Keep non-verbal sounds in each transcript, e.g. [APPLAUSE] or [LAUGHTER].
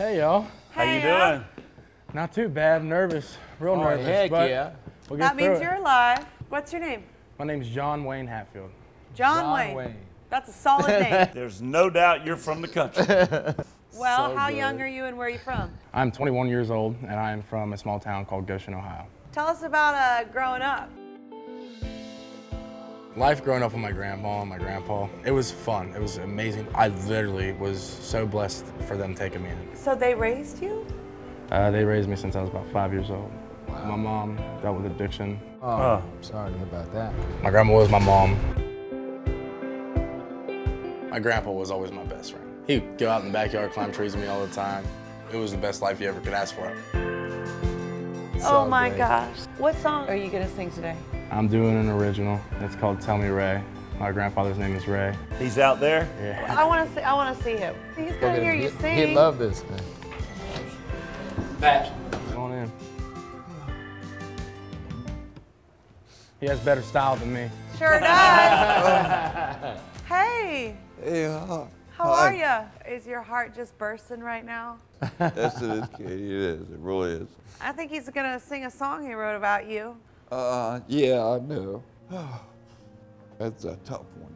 Hey, y'all. How you Hey, uh, doing? Not too bad. Nervous. Real Oh, nervous. heck but yeah. We'll get That means it. you're alive. What's your name? My name's Jon Wayne Hatfield. Jon, Jon Wayne. Wayne. That's a solid name. [LAUGHS] There's no doubt you're from the country. [LAUGHS] Well, So how good. young are you and where are you from? I'm 21 years old, and I am from a small town called Goshen, Ohio. Tell us about uh, growing up. Life growing up with my grandma and my grandpa, it was fun. It was amazing. I literally was so blessed for them taking me in. So they raised you? Uh, they raised me since I was about five years old. My mom dealt with addiction. Oh, Oh. sorry to hear about that. My grandma was my mom. My grandpa was always my best friend. He'd go out in the backyard, climb trees with me all the time. It was the best life you ever could ask for. oh my great. gosh. What song are you going to sing today? I'm doing an original. It's called Tell Me Ray. My grandfather's name is Ray. He's out there. Yeah. I want to see. I want to see him. He's Look going at to hear you He- sing. He'd love this, man. Come on in. He has better style than me. Sure does. [LAUGHS] hey, Hey, uh, how hi. are you? Is your heart just bursting right now? [LAUGHS] Yes, it is, Katy. It is. It really is. I think he's going to sing a song he wrote about you. Uh, yeah, I know. [SIGHS] That's a tough one.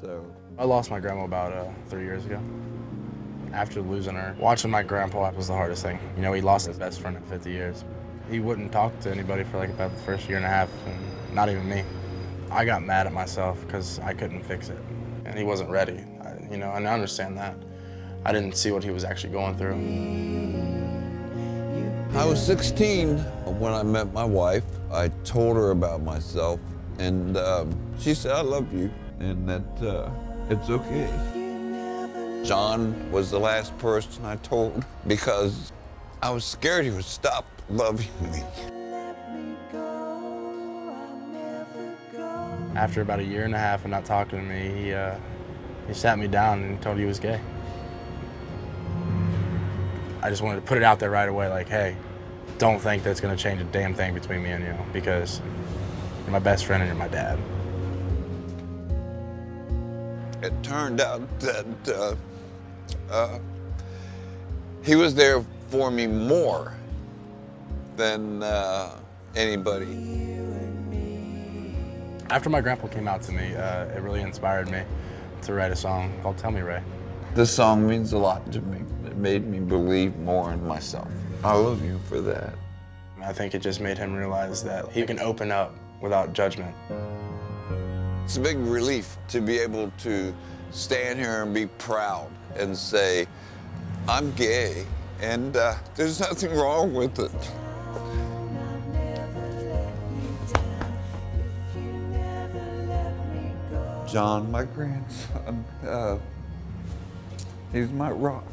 So, I lost my grandma about uh, three years ago. After losing her, watching my grandpa was the hardest thing. You know, he lost his best friend in 50 years. He wouldn't talk to anybody for like about the first year and a half, and not even me. I got mad at myself because I couldn't fix it, and he wasn't ready. I, you know, and I understand that. I didn't see what he was actually going through. I was 16 when I met my wife. I told her about myself, and um, she said, I love you, and that uh, it's okay. Jon was the last person I told because I was scared he would stop loving me. After about a year and a half of not talking to me, he, uh, he sat me down and told me he was gay. I just wanted to put it out there right away, like, hey, don't think that's gonna change a damn thing between me and you, because you're my best friend and you're my dad. It turned out that uh, uh, he was there for me more than uh, anybody. After my grandpa came out to me, uh, it really inspired me to write a song called Tell Me Ray. This song means a lot to me. It made me believe more in myself. I love you for that. I think it just made him realize that he can open up without judgment. It's a big relief to be able to stand here and be proud and say, I'm gay, and uh, there's nothing wrong with it. Jon, my grandson, uh, he's my rock.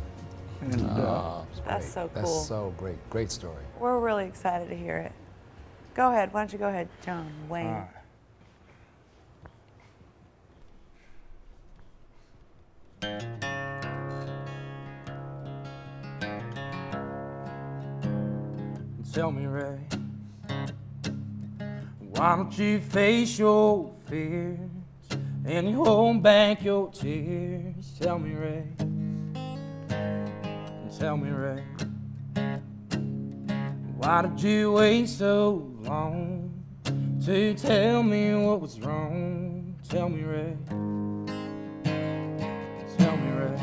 And uh, ah. Oh, it's That's so cool. That's so great. Great story. We're really excited to hear it. Go ahead. Why don't you go ahead, Jon Wayne? All right. Tell me, Ray, why don't you face your fears and you hold back your tears? Tell me, Ray. Tell me, Ray. Why did you wait so long to tell me what was wrong? Tell me, Ray. Tell me, Ray.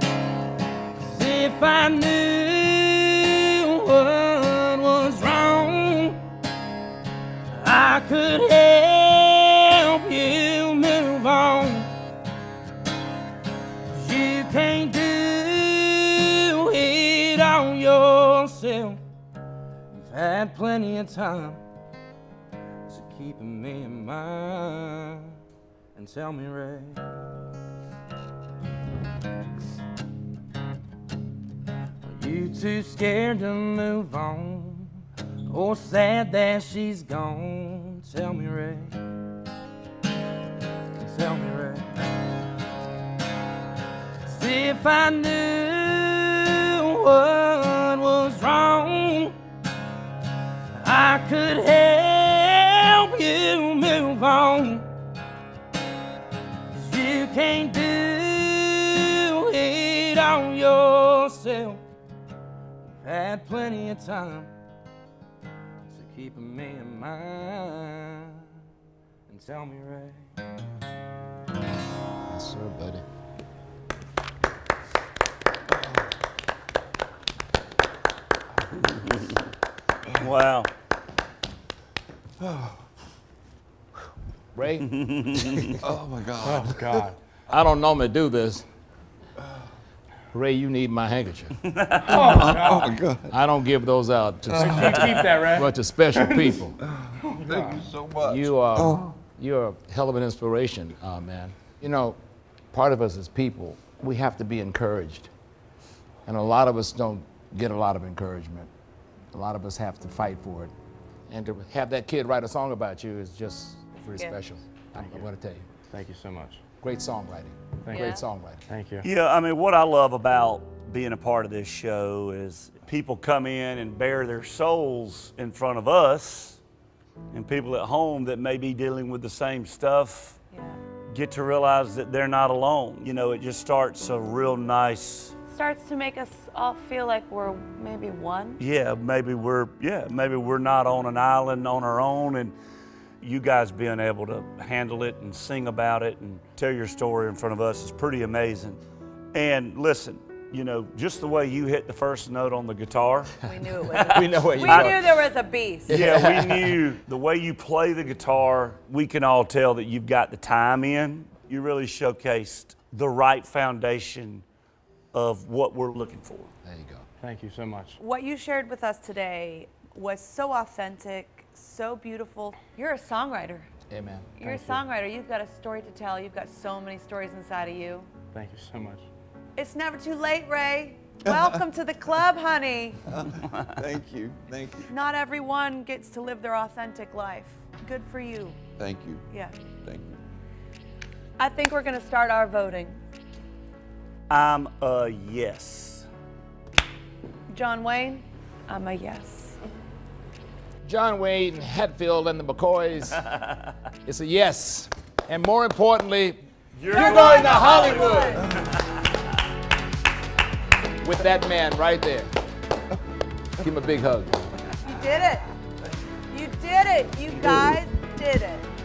'Cause if I knew what was wrong, I could time, so keep me in mind and tell me, Ray. Are you too scared to move on, or sad that she's gone? Tell me, Ray. Tell me, Ray. 'Cause if I knew what I could help you move on. 'Cause you can't do it on your yourself. Had plenty of time to keep me in mind. And tell me, Ray. Yes, sir, buddy. Wow. [SIGHS] Ray, [LAUGHS] Oh my God. Oh, God. [LAUGHS] I don't normally do this. Ray, you need my handkerchief. [LAUGHS] Oh my God. I don't give those out to, Keep that, Ray. but to special people. Thank you so much. You are you're a hell of an inspiration, uh, man. You know, part of us as people, we have to be encouraged, and a lot of us don't get a lot of encouragement. A lot of us have to fight for it, and to have that kid write a song about you is just pretty Yeah. special. I'm, I'm going to tell you, Thank you so much. great songwriting. Thank you. Great songwriting. Thank you. Yeah, I mean, what I love about being a part of this show is people come in and bare their souls in front of us, and people at home that may be dealing with the same stuff Yeah. get to realize that they're not alone. You know, it just starts a real nice, Starts to make us all feel like we're maybe one. yeah, maybe we're, yeah, maybe we're not on an island on our own, and you guys being able to handle it and sing about it and tell your story in front of us is pretty amazing. And listen, you know, just the way you hit the first note on the guitar. [LAUGHS] We knew it was. [LAUGHS] We know where we knew there was a beast. yeah, we [LAUGHS] knew the way you play the guitar, we can all tell that you've got the time in. You really showcased the right foundation of what we're looking for. There you go. Thank you so much. What you shared with us today was so authentic, so beautiful. You're a songwriter. Amen. You're a songwriter. You've got a story to tell. You've got so many stories inside of you. Thank you so much. It's never too late, Ray. [LAUGHS] Welcome to the club, honey. [LAUGHS] Thank you. Thank you. Not everyone gets to live their authentic life. Good for you. Thank you. Yeah. Thank you. I think we're going to start our voting. I'm a yes. Jon Wayne, I'm a yes. Jon Wayne, Hatfield, and the McCoys. [LAUGHS] it's a yes. And more importantly, You're, going to Hollywood with that man right there. Give him a big hug. You did it. You did it. You guys did it.